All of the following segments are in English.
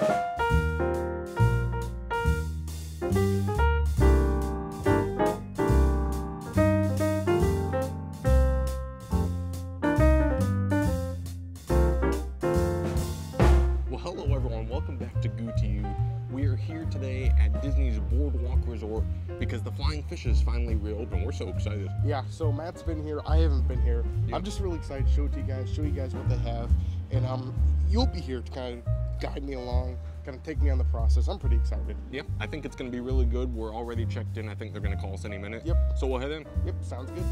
Well, hello everyone. Welcome back to Goo to You. We are here today at Disney's Boardwalk Resort because the Flying Fish is finally reopened. We're so excited. Yeah, so Matt's been here. I haven't been here. Yeah. I'm just really excited to show it to you guys, show you guys what they have, and um, you'll be here to kind of guide me along, kind of take me on the process. I'm pretty excited. Yep, I think it's going to be really good. We're already checked in. I think they're going to call us any minute. Yep. So we'll head in. Yep, sounds good.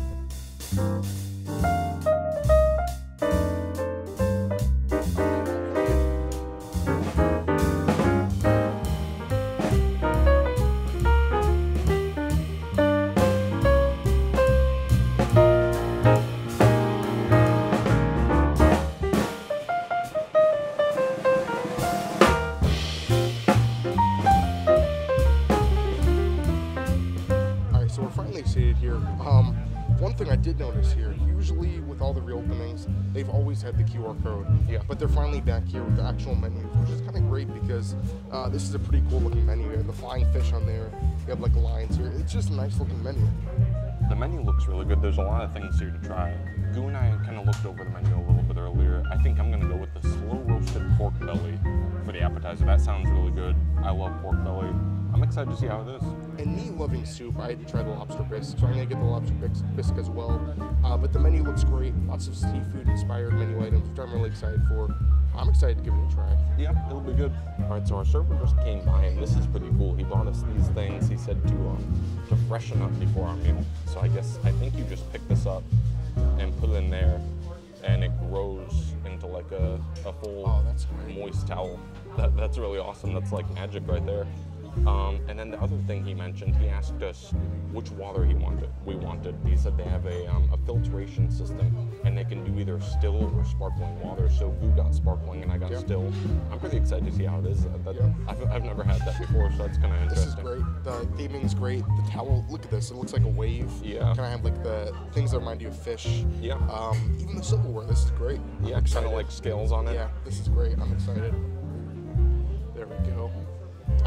The reopenings, they've always had the QR code. Yeah. But they're finally back here with the actual menu, which is kind of great because uh, this is a pretty cool looking menu. You have the flying fish on there. You have like lines here. It's just a nice looking menu. The menu looks really good. There's a lot of things here to try. Goo and I kind of looked over the menu a little bit earlier. I think I'm going to go with the slow roasted pork belly for the appetizer. That sounds really good. I love pork belly. I'm excited to see how it is. And me loving soup, I had to try the lobster bisque, so I'm gonna get the lobster bis- bisque as well. Uh, but the menu looks great, lots of seafood inspired menu items, which I'm really excited for. I'm excited to give it a try. Yeah, it'll be good. All right, so our server just came by, and this is pretty cool. He bought us these things. He said to um, to freshen up before our meal. So I guess I think you just pick this up and put it in there, and it grows into like a, a full Oh, moist towel. That, that's really awesome. That's like magic right there. Um, and then the other thing he mentioned, he asked us which water he wanted. We wanted. He said they have a, um, a filtration system, and they can do either still or sparkling water. So Goo got sparkling, and I got still. I'm pretty excited to see how it is. That. I've, I've never had that before, so that's kind of interesting. This is great. The theming's great. The towel, look at this. It looks like a wave. Yeah. Kind of have like the things that remind you of fish. Yeah. Um, even the silverware. This is great. Yeah, kind of like scales on it. Yeah, this is great. I'm excited.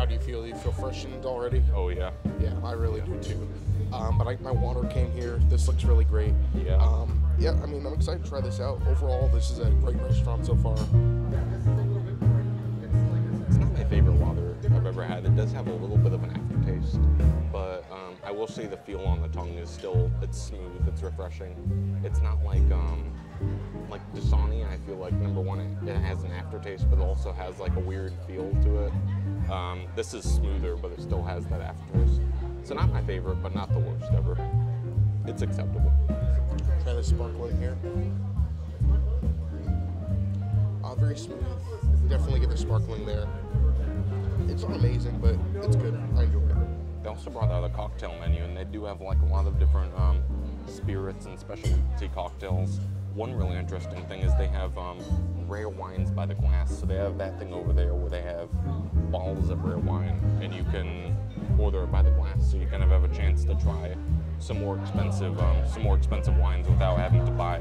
There we go. How do you feel? You feel freshened already? Oh yeah. Yeah, I really do too. Um, but I, my water came here. This looks really great. Yeah. Um, yeah, I mean, I'm excited to try this out. Overall, this is a great restaurant so far. Ever had. It does have a little bit of an aftertaste, but um, I will say the feel on the tongue is still it's smooth, it's refreshing. It's not like um, like Dasani. I feel like number one, it, it has an aftertaste, but it also has like a weird feel to it. Um, this is smoother, but it still has that aftertaste. So not my favorite, but not the worst ever. It's acceptable. Try the sparkling here. Uh, very smooth. Definitely get the sparkling there. It's amazing, but it's good. I enjoy it. They also brought out a cocktail menu, and they do have like a lot of different um, spirits and specialty cocktails. One really interesting thing is they have um, rare wines by the glass. So they have that thing over there where they have bottles of rare wine, and you can order it by the glass. So you kind of have a chance to try some more expensive, um, some more expensive wines without having to buy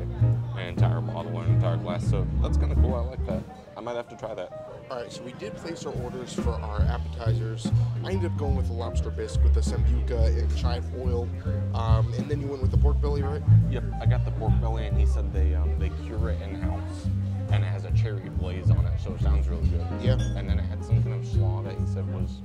an entire bottle or an entire glass. So that's kind of cool. I like that. I might have to try that. All right, so we did place our orders for our appetizers. I ended up going with the lobster bisque with the sambuca and chive oil, um, and then you went with the pork belly, right? Yep, I got the pork belly, and he said they um, they cure it in house, and it has a cherry glaze on it, so it sounds really good. Yeah. And then it had some kind of slaw that he said was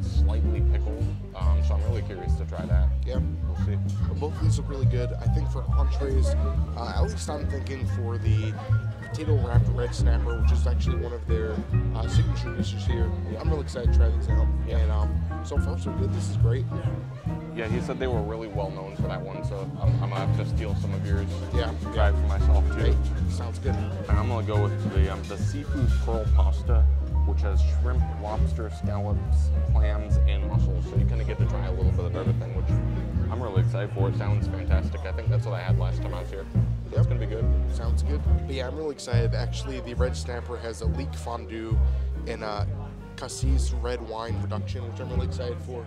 slightly pickled, um, so I'm really curious to try that. Yeah. We'll see. But both of these look really good. I think for entrees, uh, at least I'm thinking for the potato wrapped red snapper, which is actually one of their uh, signature dishes here. I'm really excited to try these out. Yeah. And um, so far, so good. This is great. Yeah, he said they were really well known for that one, so I'm, I'm gonna have to steal some of yours. Yeah. Try it for myself too. Hey, sounds good. And I'm gonna go with the um, the seafood pearl pasta, which has shrimp, lobster, scallops, clams, and mussels. So you kind of get to try a little bit of everything, which I'm really excited for. It sounds fantastic. I think that's what I had last time I was here. It's gonna be good. Sounds good. But yeah, I'm really excited. Actually, the red snapper has a leek fondue and uh, Cassis red wine reduction, which I'm really excited for.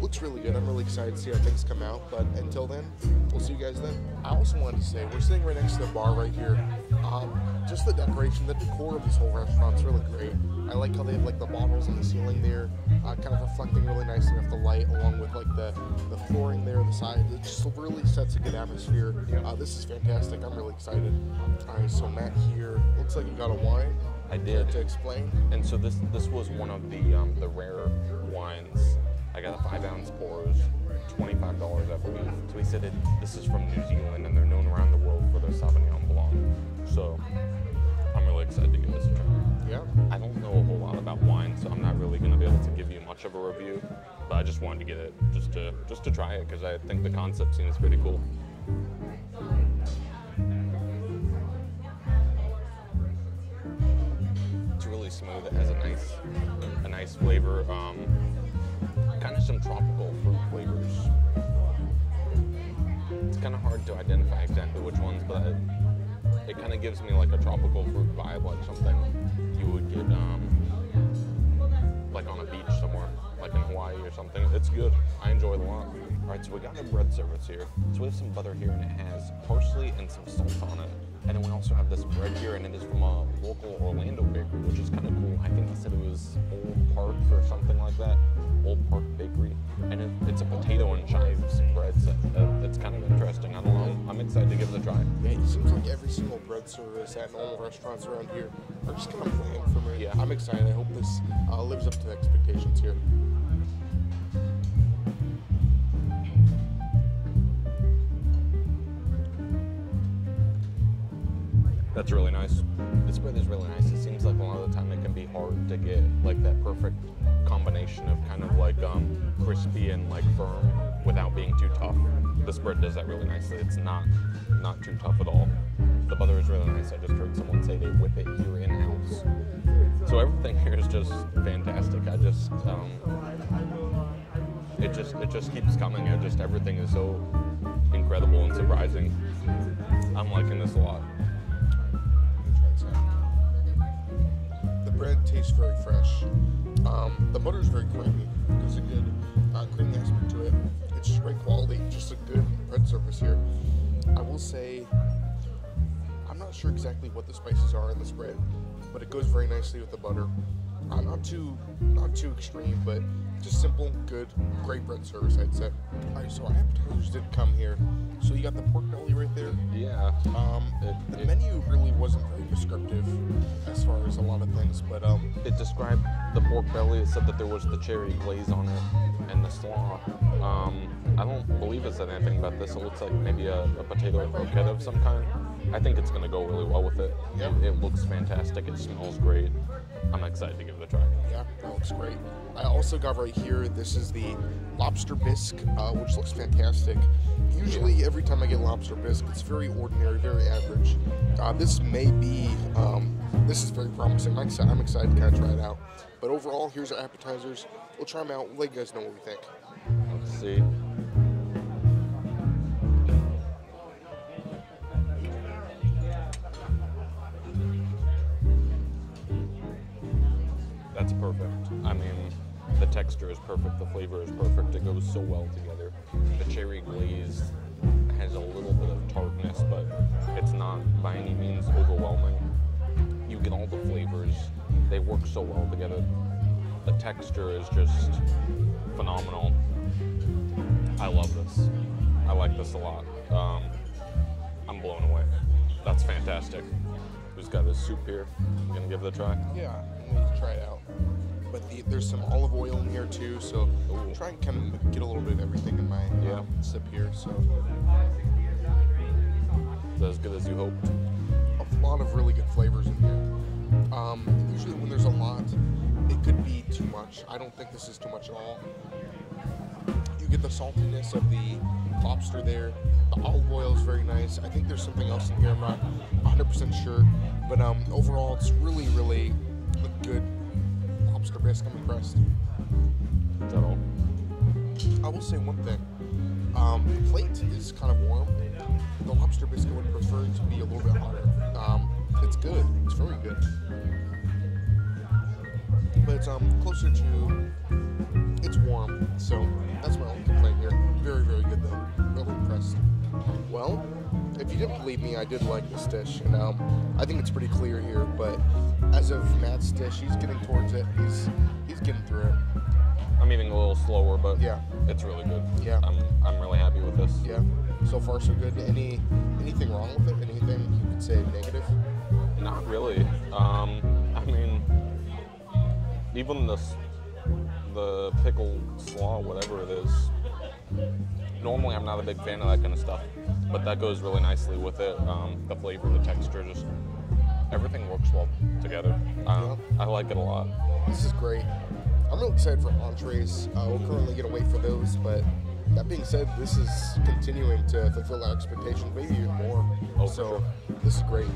Looks really good. I'm really excited to see how things come out. But until then, we'll see you guys then. I also wanted to say we're sitting right next to the bar right here. Um, just the decoration, the decor of this whole restaurant's is really great. I like how they have like the bottles on the ceiling there, uh, kind of reflecting really nicely off the light, along with like the, the flooring there, the side. It just really sets a good atmosphere. Uh, this is fantastic. I'm really excited. All right, so Matt here. Looks like you got a wine. I did. To explain. And so this this was one of the um, the rare wines. I got a five ounce pours, twenty five dollars I believe. So he said it, this is from New Zealand and they're known around the world for their Sauvignon Blanc. So I'm really excited to give this a try. Yeah. I don't know a whole lot about wine, so I'm not really going to be able to give you much of a review. But I just wanted to get it just to just to try it because I think the concept seems pretty cool. A nice flavor. Um, kind of some tropical fruit flavors. It's kind of hard to identify exactly which ones, but it, kind of gives me like a tropical fruit vibe, like something you would get um, like on a beach somewhere, like in Hawaii or something. It's good. I enjoy it a lot. All right, so we got a bread service here. So we have some butter here, and it has parsley and some salt on it. And then we also have this bread here, and it is from a local Orlando bakery, which is kind of cool. I think he said it was Old Park or something like that. Old Park Bakery, and it, it's a potato and chives bread. So it's kind of interesting. I don't know. I'm excited to give it a try. Yeah, it seems like every single bread service at normal restaurants around here are just kind of bland for me. Yeah. I'm excited. I hope this uh, lives up to the expectations here. That's really nice. This bread is really nice. It seems like a lot of the time it can be hard to get like that perfect combination of kind of like um, crispy and like firm without being too tough. This bread does that really nicely. It's not not too tough at all. The butter is really nice. I just heard someone say they whip it here in house. So everything here is just fantastic. I just um, it just it just keeps coming. It just everything is so incredible and surprising. I'm liking this a lot. Bread tastes very fresh. Um, the butter is very creamy. There's a good uh, creamy aspect to it. It's just great quality. Just a good bread service here. I will say, I'm not sure exactly what the spices are in this bread, but it goes very nicely with the butter. Uh, not too, not too extreme, but just simple, good, great bread service. I'd say. All right, so our appetizers did come here. So you got the pork belly right there. Yeah. Um, It- the it- menu really wasn't very descriptive as far as a lot of things, but um, It described the pork belly. It said that there was the cherry glaze on it and the slaw. Um, I don't believe it said anything about this. It looks like maybe a, a potato croquette of some kind. I think it's going to go really well with it. Yeah. It, it looks fantastic. It smells great. I'm excited to give it a try. yeah, that looks great. I also got right here. This is the lobster bisque, uh, which looks fantastic. Usually, every time I get lobster bisque, it's very ordinary, very average. Uh, this may be, um, this is very promising. I'm excited, I'm excited to kind of try it out. But overall, here's our appetizers. We'll try them out. We'll let you guys know what we think. Let's see. That's perfect. I mean, the texture is perfect, the flavor is perfect. It goes so well together. The cherry glaze has a little bit of tartness, but it's not by any means overwhelming. You get all the flavors, they work so well together. The texture is just phenomenal. I love this. I like this a lot. Um, I'm blown away. That's fantastic. Who's got this soup here? You gonna give it a try? Yeah, I'm going to try it out. But the, there's some olive oil in here too, so Ooh. Trying to kind of get a little bit of everything in my Yeah. um, sip here. So Is that as good as you hoped? a lot of really good flavors in here. Um, usually when there's a lot, it could be too much. I don't think this is too much at all. You get the saltiness of the lobster there. The olive oil is very nice. I think there's something else in here. I'm not 100% sure, but um, overall, it's really, really a good lobster bisque. I'm impressed. Is that all? I will say one thing. Um, the plate is kind of warm. The lobster biscuit would prefer to be a little bit hotter. Um, it's good. It's very good. But it's um closer to it's warm, so that's my only complaint here. Very, very good though. Really impressed. Well, if you didn't believe me, I did like this dish, and um, I think it's pretty clear here. But as of Matt's dish, he's getting towards it. He's he's getting through it. I'm eating a little slower, but Yeah. it's really good. Yeah. I'm, I'm really happy with this. Yeah. So far, so good. Any anything wrong with it? Anything you could say negative? Not really. Um, I mean, even the the pickle slaw, whatever it is. Normally, I'm not a big fan of that kind of stuff, but that goes really nicely with it. Um, the flavor, the texture, just everything works well together. Um, I like it a lot. This is great. I'm really excited for entrees. Uh, we're currently gonna wait for those, but that being said, this is continuing to fulfill our expectations, maybe even more. Oh, so sure. this is great.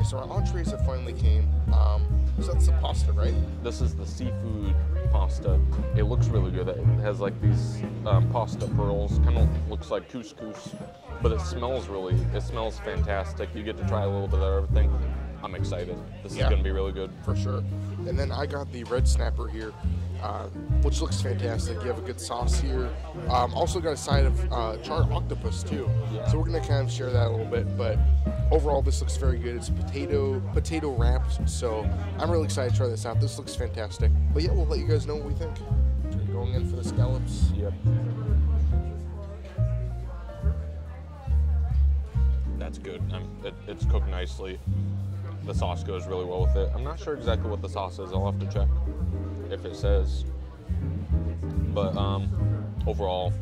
Right, so our entrees have finally came. Um, so that's the pasta, right? This is the seafood pasta. It looks really good. It has like these um, pasta pearls. Kind of looks like couscous, but it smells really. It smells fantastic. You get to try a little bit of everything. I'm excited. This Yeah. is gonna be really good. for sure. And then I got the red snapper here, uh, which looks fantastic. You have a good sauce here. Um, also got a side of uh, charred octopus too. Yeah. So we're gonna kind of share that a little bit. But overall, this looks very good. It's potato potato wrapped. So I'm really excited to try this out. This looks fantastic. But yeah, we'll let you guys know what we think. Going in for the scallops. Yep. That's good. Um, it, it's cooked nicely. The sauce goes really well with it. I'm not sure exactly what the sauce is. I'll have to check if it says. But um, overall,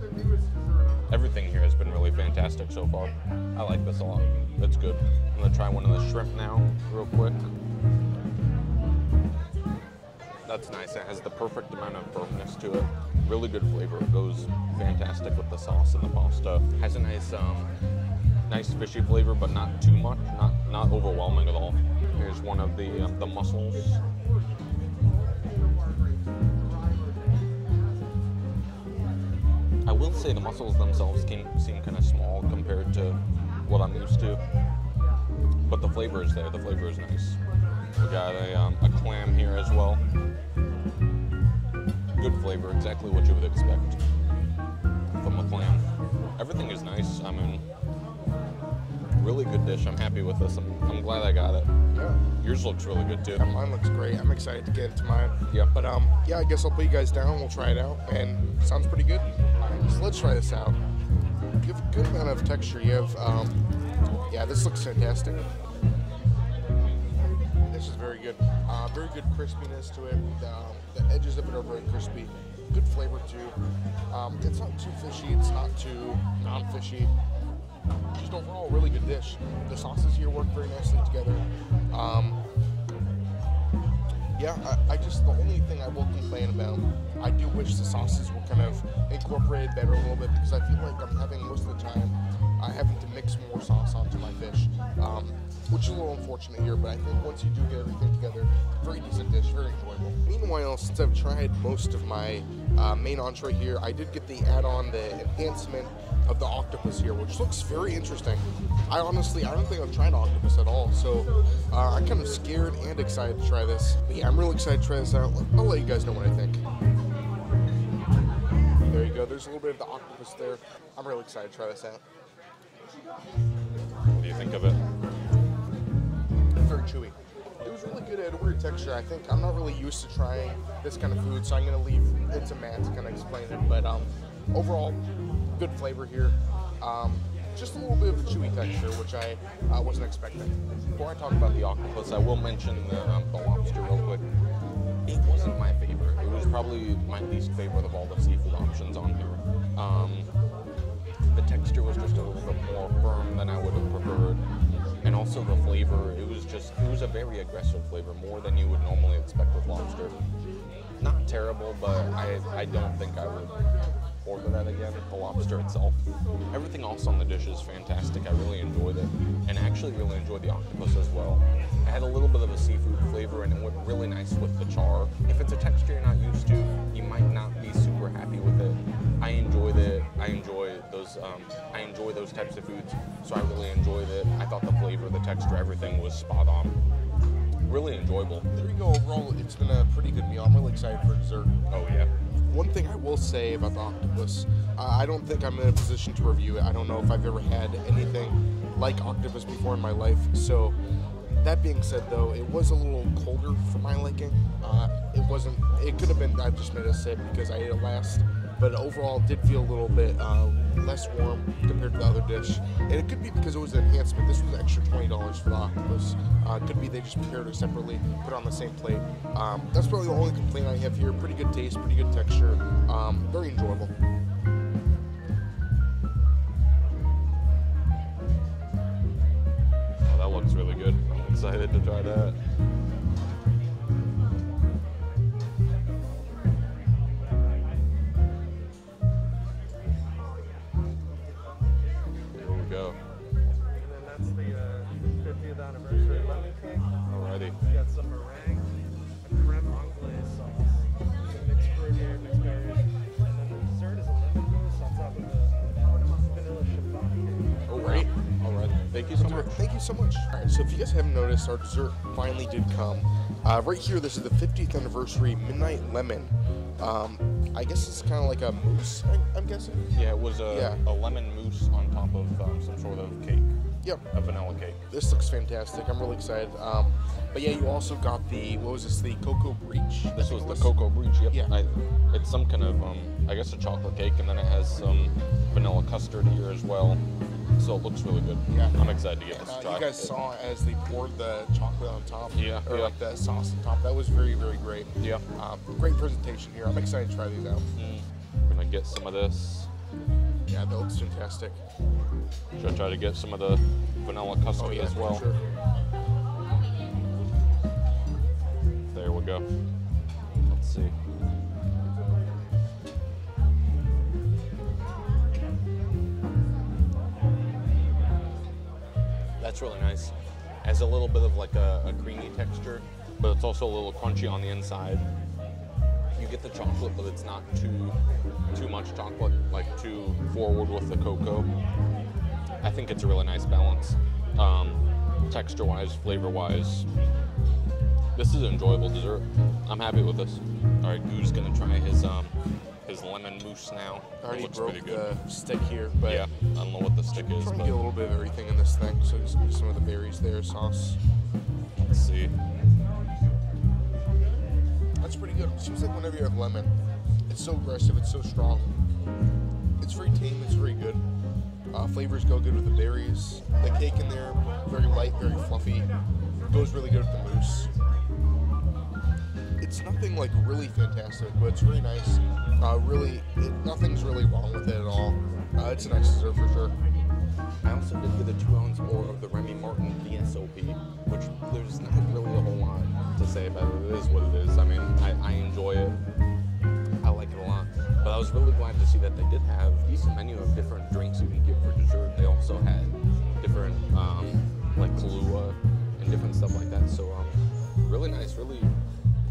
everything here has been really fantastic so far. I like this a lot. It's good. I'm gonna try one of the shrimp now, real quick. That's nice. It has the perfect amount of firmness to it. Really good flavor. It goes fantastic with the sauce and the pasta. Has a nice, um, nice fishy flavor, but not too much. Not not overwhelming at all. Here's one of the um, the mussels. Will say the mussels themselves can seem kind of small compared to what I'm used to, but the flavor is there. The flavor is nice. We got a, um, a clam here as well. Good flavor, exactly what you would expect from a clam. Everything is nice. I mean, really good dish. I'm happy with this. I'm, I'm glad I got it. Yeah. Yours looks really good too. Yeah, mine looks great. I'm excited to get it to mine. Yeah. But um, yeah, I guess I'll put you guys down. We'll try it out, and sounds pretty good. So let's try this out. You have a good amount of texture. You have um, yeah, this looks fantastic. This is very good. Uh, very good crispiness to it. The, um, the edges of it are very crispy. Good flavor too. Um, it's not too fishy. It's not too non-fishy. Just overall, really good dish. The sauces here work very nicely together. Um, yeah, I, I just the only thing I will complain about, I do wish the sauces were kind of incorporated better a little bit because I feel like I'm having most of the time I having to mix more sauce onto my fish, um, which is a little unfortunate here. But I think once you do get everything together, very decent dish, very enjoyable. Meanwhile, since I've tried most of my uh, main entree here, I did get the add-on, the enhancement of the octopus here, which looks very interesting. I honestly, I don't think I've tried octopus at all, so uh, I'm kind of scared and excited to try this. But yeah, I'm really excited to try this out. I'll let you guys know what I think. There you go. There's a little bit of the octopus there. I'm really excited to try this out. What do you think of it? Very chewy. It was really good. It had a weird texture. I think I'm not really used to trying this kind of food, so I'm gonna leave it to Matt to kind of explain it. But um, overall, good flavor here. Um, just a little bit of a chewy texture, which I uh, wasn't expecting. Before I talk about the octopus, I will mention the, um, the lobster real quick. It wasn't my favorite. It was probably my least favorite of all the seafood options on here. Um, the texture was just a little bit more firm than I would have preferred. And also the flavor, it was just, it was a very aggressive flavor, more than you would normally expect with lobster. Not terrible, but I, I don't think I would order that again, the lobster itself. Everything else on the dish is fantastic. I really enjoyed it. And I actually really enjoyed the octopus as well. It had a little bit of a seafood flavor and it went really nice with the char. If it's a texture you're not used to, those. Um, I enjoy those I enjoy those types of foods, so I really enjoyed it. I thought the flavor, the texture, everything was spot on. Really enjoyable. There you go. Overall, it's been a pretty good meal. I'm really excited for dessert. Oh yeah. One thing I will say about the octopus, I don't think I'm in a position to review it. I don't know if I've ever had anything like octopus before in my life. So, that being said, though, it was a little colder for my liking. Uh, it wasn't. It could have been. I just made a sip because I ate it last. But overall, it did feel a little bit uh, less warm compared to the other dish. And it could be because it was an enhancement. This was an extra twenty dollars for the octopus. Uh, could be they just prepared it separately, put it on the same plate. Um, that's probably the only complaint I have here. Pretty good taste, pretty good texture, um, very enjoyable. Oh, that looks really good. I'm excited to try that. Our dessert finally did come. Uh, right here, this is the 50th anniversary Midnight Lemon. Um, I guess it's kind of like a mousse, I, I'm guessing. Yeah, it was a, Yeah. a lemon mousse on top of um, some sort of cake, Yep. a vanilla cake. This looks fantastic. I'm really excited. Um, but yeah, you also got the what was this? The Cocoa Beach. This was it the Cocoa Beach. Yep. Yeah. I, it's some kind of, um, I guess, a chocolate cake, and then it has some vanilla custard here as well. So it looks really good. Yeah. I'm excited to get this Uh, you guys saw as they poured the chocolate on top, Yeah, or yeah. like the sauce on top. That was very, very great. Yeah. Um, great presentation here. I'm excited to try these out. Mm. We're gonna get some of this. Yeah, that looks fantastic. Should I try to get some of the vanilla custard Oh yeah, as well? sure. There we go. That's really nice. Has a little bit of like a, a creamy texture, but it's also a little crunchy on the inside. You get the chocolate, but it's not too too much chocolate, like too forward with the cocoa. I think it's a really nice balance, um, texture-wise, flavor-wise. This is an enjoyable dessert. I'm happy with this. All right, Goo's gonna try his um his lemon mousse now. I already it looks broke pretty good. the stick here, but yeah, I don't know what the stick is, trying to get a little bit of everything in this thing. So some of the berries there, sauce. let's see. That's pretty good. Seems like whenever you have lemon, it's so aggressive, it's so strong. It's very tame, it's very good. Uh, flavors go good with the berries. The cake in there, very light, very fluffy. Goes really good with the mousse. It's nothing like really fantastic, but it's really nice. Uh, really, it, nothing's really wrong with it at all. Uh, it's a nice dessert for sure. I also did get a two ounce pour of the Remy Martin VSOP, which there's not really a whole lot to say about it. It is what it is. I mean, I, I enjoy it. I like it a lot. But I was really glad to see that they did have decent menu of different drinks you can get for dessert. They also had different um, like Kahlua and different stuff like that. So um, really nice, really,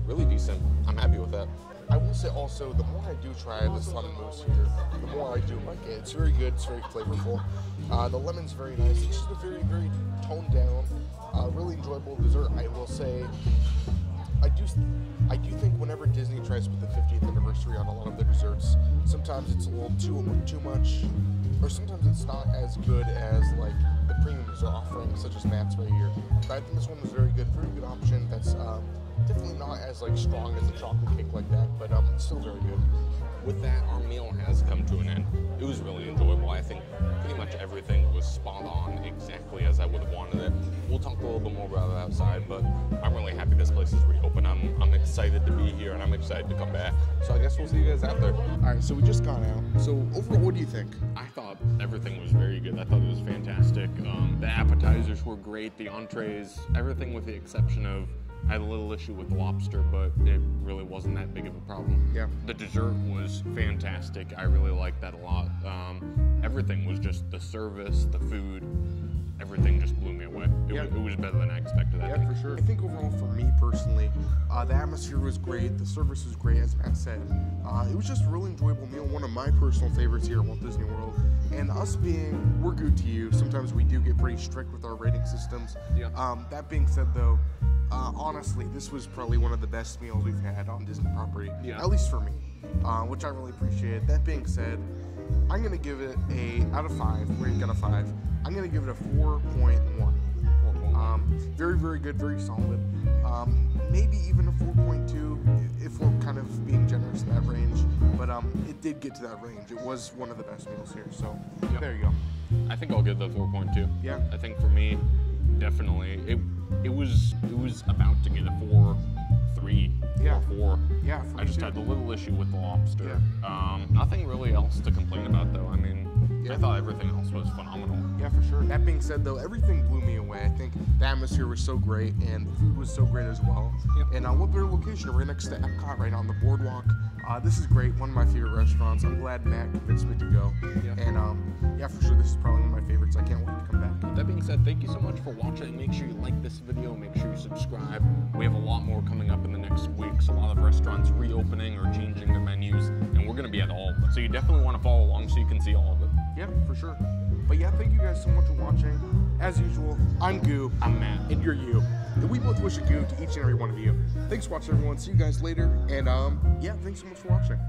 really decent. I'm happy with that. I will say also, the more I do try this lemon mousse here, the more I do like it. It's very good. It's very flavorful. Uh, the lemon's very nice. It's just a very, very toned down, uh, really enjoyable dessert. I will say, I do, I do think whenever Disney tries to put the 50th anniversary on a lot of their desserts, sometimes it's a little too too much, or sometimes it's not as good as like the premiums are offering, such as Matt's right here. But I think this one was very good, very good option. That's um, definitely not as like strong as a chocolate cake like that, but um, it's still very good. with that, our meal has come to an end. It was really enjoyable. I think pretty much everything was spot on, exactly as I would have wanted it. We'll talk a little bit more about it outside, but I'm really happy this place is reopened. I'm, I'm excited to be here and I'm excited to come back. So I guess we'll see you guys out there. All right, so we just got out. So overall, what do you think? I thought everything was very good. I thought it was fantastic. Um, the appetizers were great. The entrees, everything with the exception of I had a little issue with the lobster, but it really wasn't that big of a problem. Yeah. The dessert was fantastic. I really liked that a lot. Um, everything was just the service, the food. everything just blew me away. It, Yeah. was, it was better than I expected. I Yeah, think. for sure. I think overall, for me personally, uh, the atmosphere was great. The service was great, as Matt said. Uh, it was just a really enjoyable meal. One of my personal favorites here at Walt Disney World. And us being, we're Goo to You. Sometimes we do get pretty strict with our rating systems. Yeah. Um, that being said, though, uh, honestly, this was probably one of the best meals we've had on Disney property. Yeah. At least for me, uh, which I really appreciate. That being said, I'm gonna give it a out of five. We ain't got a five. I'm gonna give it a 4.1. Um, very, very good, very solid. Um, maybe even a 4.2 if we're kind of being generous in that range. But um, it did get to that range. It was one of the best meals here. So Yep. there you go. I think I'll give the 4.2. Yeah. I think for me, definitely it it was it was about to get a four, three, Yeah. four. Yeah, for I just too. had the little issue with the lobster. Um, nothing really else to complain about though. I mean, Yeah. I thought everything else was phenomenal. Yeah, for sure. That being said, though, everything blew me away. I think the atmosphere was so great, and the food was so great as well. Yep. And uh, what better location? Right next to Epcot, right on the boardwalk. Uh, this is great. One of my favorite restaurants. I'm glad Matt convinced me to go. And um, yeah, for sure, this is probably one of my favorites. I can't wait to come back. That being said, thank you so much for watching. Make sure you like this video. Make sure you subscribe. We have a lot more coming up in the next weeks. A lot of restaurants reopening or changing their menus, and we're going to be at all of them. So you definitely want to follow along so you can see all of it. Yeah, for sure. But yeah, thank you guys so much for watching. As usual, I'm Goo. I'm Matt. And you're you. And we both wish a goo to each and every one of you. Thanks for watching, everyone. See you guys later. And um, yeah, thanks so much for watching.